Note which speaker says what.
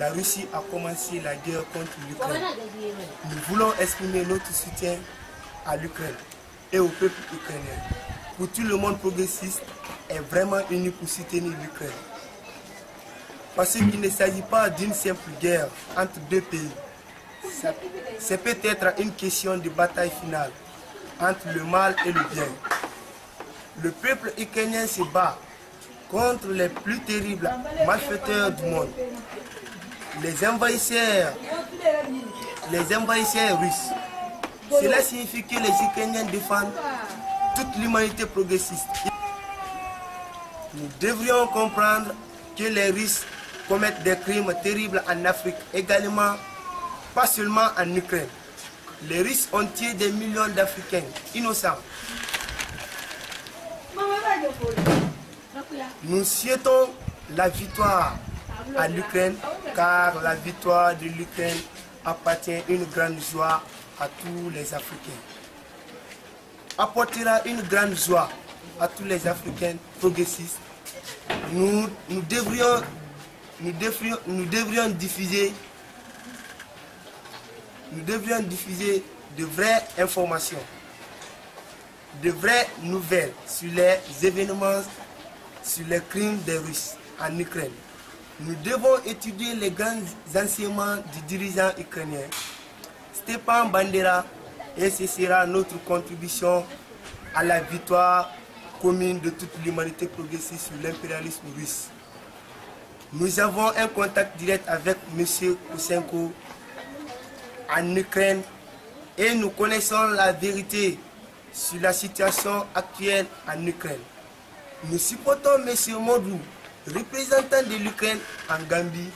Speaker 1: la Russie a commencé la guerre contre l'Ukraine. Nous voulons exprimer notre soutien à l'Ukraine et au peuple ukrainien. Pour tout le monde progressiste est vraiment uni pour soutenir l'Ukraine. Parce qu'il ne s'agit pas d'une simple guerre entre deux pays. C'est peut-être une question de bataille finale entre le mal et le bien. Le peuple ukrainien se bat contre les plus terribles malfaiteurs du monde. Les envahisseurs, les envahisseurs russes. Cela signifie que les Ukrainiens défendent toute l'humanité progressiste. Nous devrions comprendre que les Russes commettent des crimes terribles en Afrique, également, pas seulement en Ukraine. Les Russes ont tué des millions d'Africains innocents. Nous souhaitons la victoire à l'Ukraine, car la victoire de l'Ukraine appartient une grande joie à tous les Africains. Apportera une grande joie à tous les Africains progressistes. Nous, nous, devrions, diffuser de vraies informations, de vraies nouvelles sur les événements, sur les crimes des Russes en Ukraine. Nous devons étudier les grands enseignements du dirigeant ukrainien, Stepan Bandera, et ce sera notre contribution à la victoire commune de toute l'humanité progressiste sur l'impérialisme russe. Nous avons un contact direct avec M. Kosenko en Ukraine et nous connaissons la vérité sur la situation actuelle en Ukraine. Nous supportons M. Modou, représentant de l'Ukraine en Gambie,